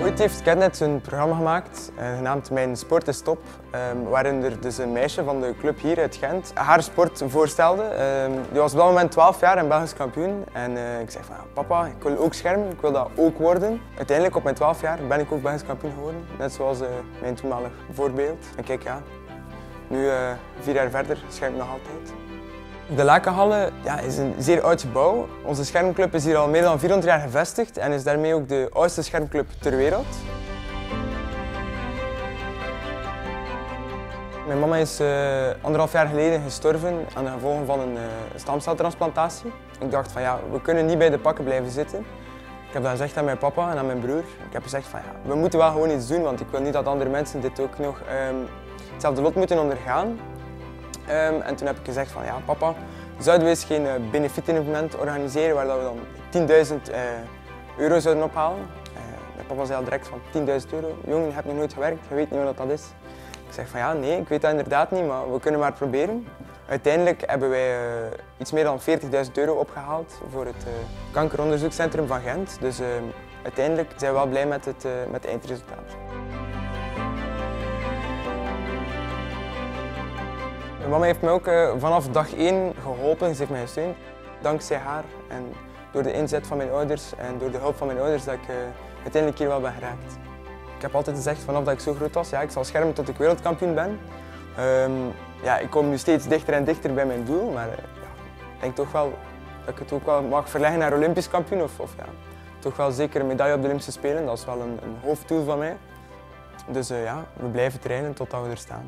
Ooit heeft Catnet een programma gemaakt, uh, genaamd Mijn Sport is Top, um, waarin er dus een meisje van de club hier uit Gent haar sport voorstelde. Um, die was op dat moment 12 jaar en Belgisch kampioen. En uh, ik zei van, papa, ik wil ook schermen, ik wil dat ook worden. Uiteindelijk op mijn 12 jaar ben ik ook Belgisch kampioen geworden, net zoals uh, mijn toenmalig voorbeeld. En kijk ja, nu vier jaar verder scherm ik nog altijd. De Lakenhalle ja, is een zeer oud gebouw. Onze schermclub is hier al meer dan 400 jaar gevestigd en is daarmee ook de oudste schermclub ter wereld. Mijn mama is uh, anderhalf jaar geleden gestorven aan de gevolgen van een uh, stamceltransplantatie. Ik dacht van ja, we kunnen niet bij de pakken blijven zitten. Ik heb dat gezegd aan mijn papa en aan mijn broer. Ik heb gezegd van ja, we moeten wel gewoon iets doen, want ik wil niet dat andere mensen dit ook nog um, hetzelfde lot moeten ondergaan. Um, en toen heb ik gezegd van ja papa, zouden we eens geen uh, benefietevenement organiseren waar dat we dan 10.000 uh, euro zouden ophalen. Uh, papa zei al direct van 10.000 euro. Jongen, je hebt nog nooit gewerkt, je weet niet wat dat is. Ik zeg van ja, nee, ik weet dat inderdaad niet, maar we kunnen maar proberen. Uiteindelijk hebben wij iets meer dan 40.000 euro opgehaald voor het kankeronderzoekscentrum van Gent. Dus ehm, uiteindelijk zijn we wel blij met het, met het eindresultaat. Mijn mama heeft me ook uh, vanaf dag 1 geholpen, ze heeft mij gesteund. Dankzij haar en door de inzet van mijn ouders en door de hulp van mijn ouders dat ik uh, uiteindelijk hier wel ben geraakt. Ik heb altijd gezegd vanaf dat ik zo groot was, ja, ik zal schermen tot ik wereldkampioen ben. Um, ja, ik kom nu steeds dichter en dichter bij mijn doel, maar uh, ja, ik denk toch wel dat ik het ook wel mag verleggen naar Olympisch kampioen. Of, of ja, toch wel zeker een medaille op de Olympische Spelen, dat is wel een, een hoofddoel van mij. Dus ja, we blijven trainen totdat we er staan.